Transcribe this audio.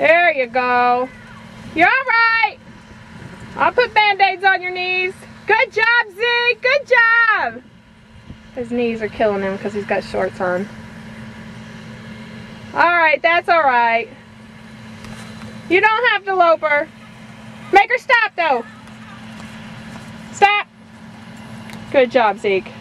There you go. You're all right. I'll put band-aids on your knees. Good job, Zeke. Good job. His knees are killing him because he's got shorts on. All right, that's all right. You don't have to lope her. Make her stop, though. Stop. Good job, Zeke.